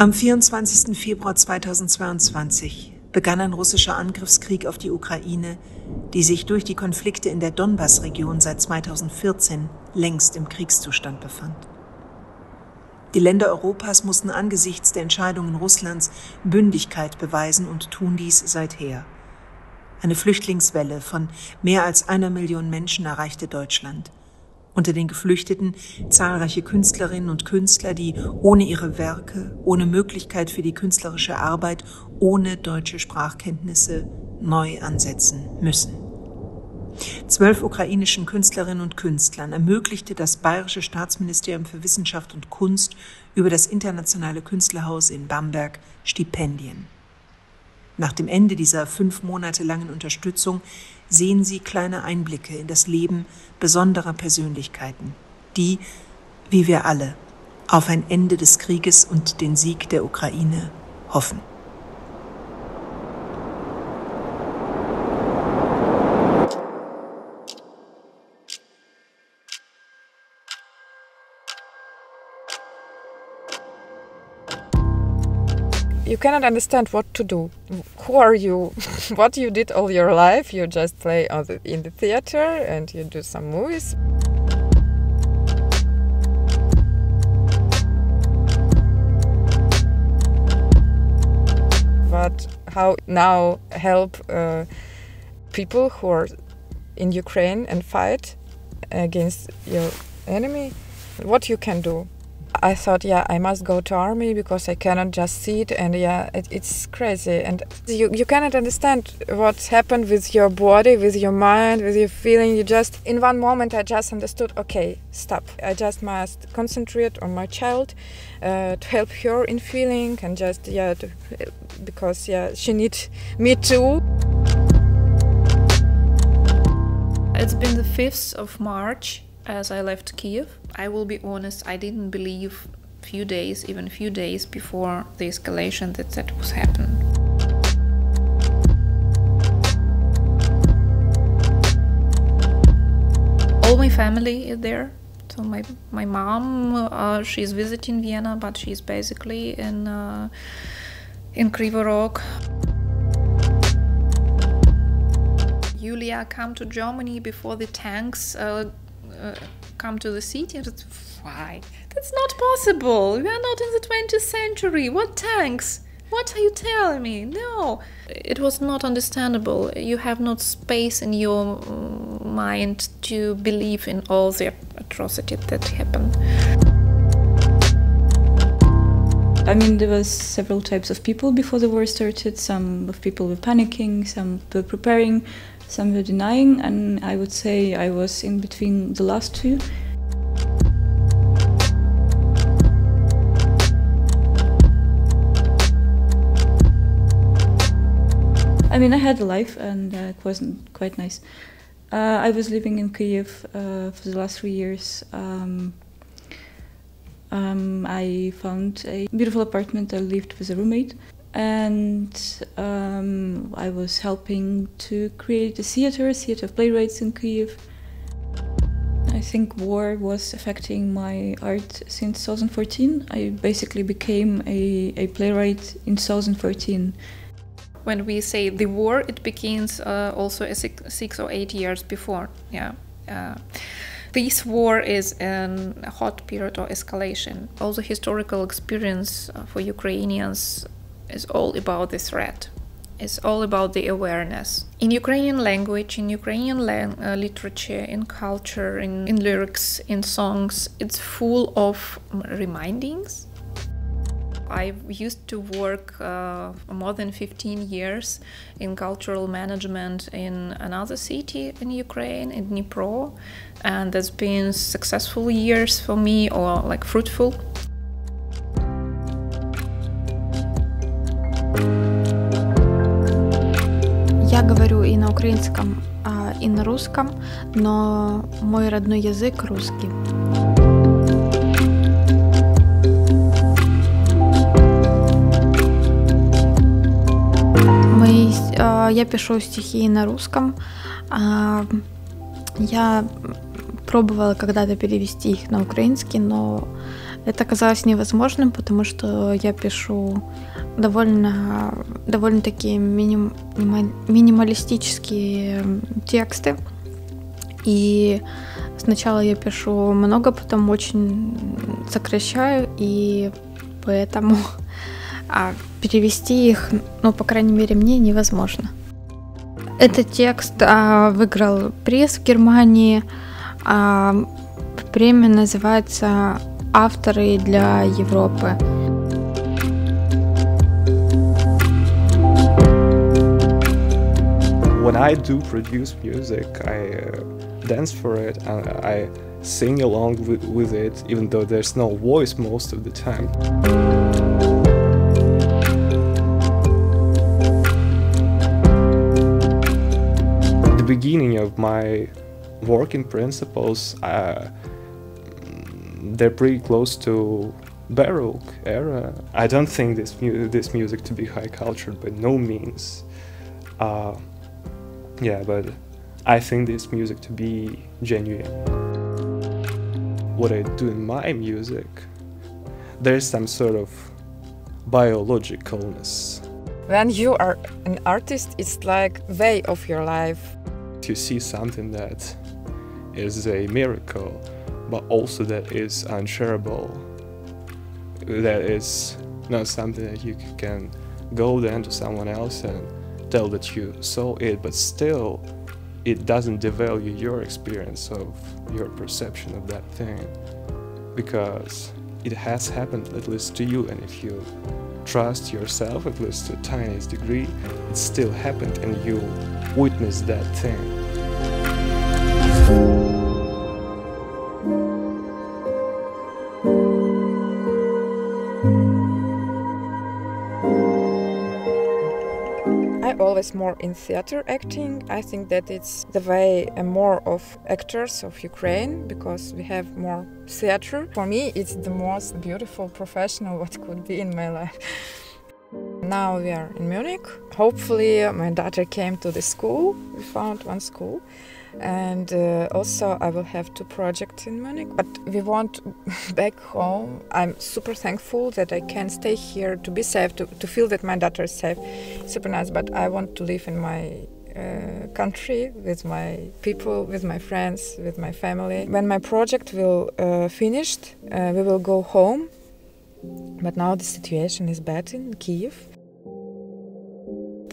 Am 24. Februar 2022 begann ein russischer Angriffskrieg auf die Ukraine, die sich durch die Konflikte in der Donbass-Region seit 2014 längst im Kriegszustand befand. Die Länder Europas mussten angesichts der Entscheidungen Russlands Bündigkeit beweisen und tun dies seither. Eine Flüchtlingswelle von mehr als einer Million Menschen erreichte Deutschland. Unter den Geflüchteten zahlreiche Künstlerinnen und Künstler, die ohne ihre Werke, ohne Möglichkeit für die künstlerische Arbeit, ohne deutsche Sprachkenntnisse neu ansetzen müssen. Zwölf ukrainischen Künstlerinnen und Künstlern ermöglichte das Bayerische Staatsministerium für Wissenschaft und Kunst über das Internationale Künstlerhaus in Bamberg Stipendien. Nach dem Ende dieser fünf Monate langen Unterstützung sehen Sie kleine Einblicke in das Leben besonderer Persönlichkeiten, die, wie wir alle, auf ein Ende des Krieges und den Sieg der Ukraine hoffen. Cannot understand what to do. Who are you? what you did all your life? You just play the, in the theater and you do some movies. But how now help uh, people who are in Ukraine and fight against your enemy? What you can do? I thought, yeah, I must go to army because I cannot just sit, and yeah, it, it's crazy, and you you cannot understand what's happened with your body, with your mind, with your feeling. You just in one moment, I just understood. Okay, stop. I just must concentrate on my child uh, to help her in feeling, and just yeah, to, because yeah, she needs me too. It's been the fifth of March as I left Kiev. I will be honest, I didn't believe a few days, even few days before the escalation that that was happening. All my family is there. So my my mom, uh, she's visiting Vienna, but she's basically in uh, in Krivorog. Julia come to Germany before the tanks uh, uh, come to the city. Why? That's not possible. We are not in the 20th century. What tanks? What are you telling me? No, it was not understandable. You have not space in your mind to believe in all the atrocity that happened. I mean, there was several types of people before the war started. Some of people were panicking, some were preparing, some were denying, and I would say I was in between the last two. I mean, I had a life and uh, it wasn't quite nice. Uh, I was living in Kiev uh, for the last three years. Um, um, I found a beautiful apartment. I lived with a roommate and um, I was helping to create a theater, theater of playwrights in Kiev. I think war was affecting my art since 2014. I basically became a, a playwright in 2014. When we say the war, it begins uh, also six, six, or eight years before. Yeah. Uh, this war is a hot period of escalation. Also, historical experience uh, for Ukrainians is all about the threat. It's all about the awareness. In Ukrainian language, in Ukrainian lang- uh, literature, in culture, in, in lyrics, in songs, it's full of remindings. I used to work uh, more than 15 years in cultural management in another city in Ukraine, in Dnipro, and that's been successful years for me or like fruitful. На украинском, и на русском, но мой родной язык русский. Мои, я пишу стихи на русском. Я пробовала когда-то перевести их на украинский, но Это казалось невозможным, потому что я пишу довольно, довольно такие миним, минималистические тексты. И сначала я пишу много, потом очень сокращаю, и поэтому а перевести их, ну, по крайней мере, мне невозможно. Этот текст а, выиграл приз в Германии. А, премия называется «Авторы для Европы». When I do produce music, I uh, dance for it and I sing along with, with it, even though there's no voice most of the time. beginning of my working principles, uh, they're pretty close to Baroque era. I don't think this mu this music to be high cultured by no means. Uh, yeah, but I think this music to be genuine. What I do in my music, there's some sort of biologicalness. When you are an artist, it's like way of your life you see something that is a miracle, but also that is unshareable, that is not something that you can go then to someone else and tell that you saw it, but still it doesn't devalue your experience of your perception of that thing because it has happened at least to you and if you trust yourself at least to a tiniest degree it still happened and you witnessed that thing I always more in theater acting. I think that it's the way uh, more of actors of Ukraine because we have more theater. For me, it's the most beautiful professional what could be in my life. Now we are in Munich. Hopefully, my daughter came to the school. We found one school and uh, also I will have two projects in Munich. But we want back home. I'm super thankful that I can stay here to be safe, to, to feel that my daughter is safe. Super nice, but I want to live in my uh, country with my people, with my friends, with my family. When my project will uh, finished, uh, we will go home. But now the situation is bad in Kiev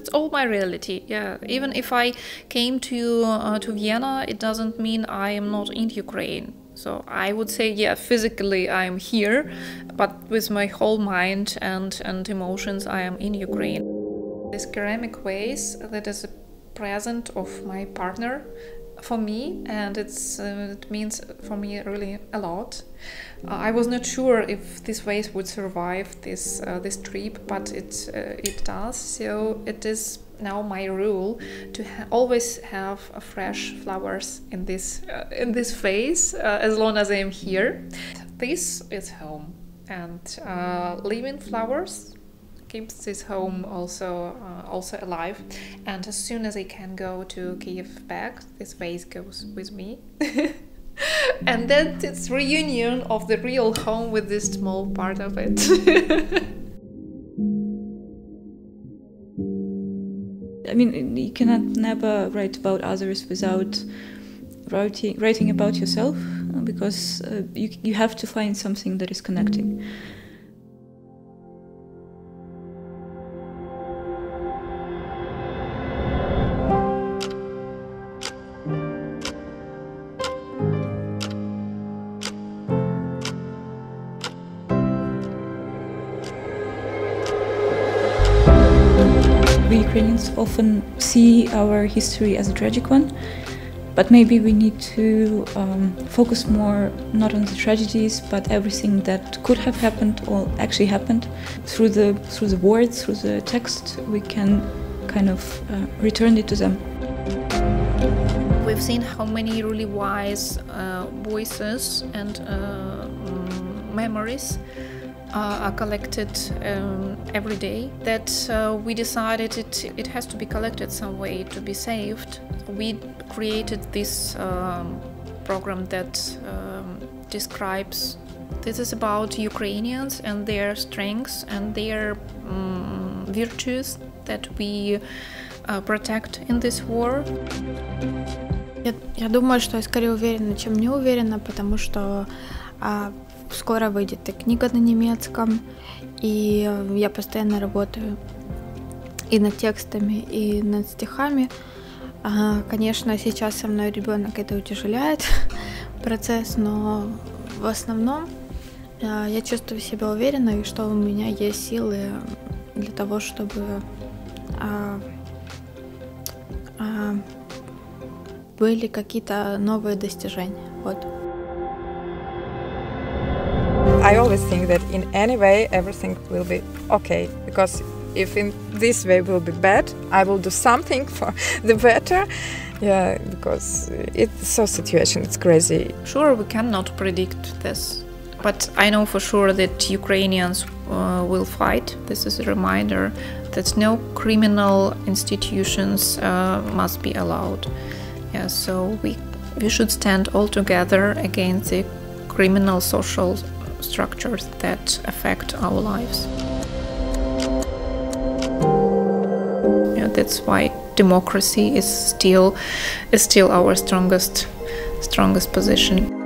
that's all my reality. Yeah, even if I came to uh, to Vienna, it doesn't mean I am not in Ukraine. So I would say, yeah, physically I am here, but with my whole mind and and emotions, I am in Ukraine. This ceramic vase that is a present of my partner for me, and it's uh, it means for me really a lot. Uh, I was not sure if this vase would survive this uh, this trip, but it uh, it does. So it is now my rule to ha always have fresh flowers in this uh, in this vase uh, as long as I am here. This is home, and living flowers keeps his home also uh, also alive. And as soon as I can go to Kiev back, this vase goes with me. and then it's reunion of the real home with this small part of it. I mean, you cannot never write about others without writing writing about yourself because uh, you you have to find something that is connecting. Ukrainians often see our history as a tragic one, but maybe we need to um, focus more not on the tragedies, but everything that could have happened or actually happened. Through the through the words, through the text, we can kind of uh, return it to them. We've seen how many really wise uh, voices and uh, memories uh, are collected um, every day that uh, we decided it, it has to be collected some way to be saved. We created this um, program that um, describes This is about Ukrainians and their strengths and their um, virtues that we uh, protect in this war. Я, я думаю, что я скорее уверена, чем не уверена, потому что а, скоро выйдет и книга на немецком, и я постоянно работаю и над текстами, и над стихами. А, конечно, сейчас со мной ребенок это утяжеляет процесс, но в основном а, я чувствую себя уверенно и что у меня есть силы для того, чтобы а, были какие-то новые достижения. Вот. I always think that in any way everything will be okay because if in this way will be bad, I will do something for the better. Yeah, because it's so situation, it's crazy. Sure, we cannot predict this, but I know for sure that Ukrainians uh, will fight. This is a reminder that no criminal institutions uh, must be allowed. Yeah, so we we should stand all together against the criminal social structures that affect our lives. That's why democracy is still is still our strongest strongest position.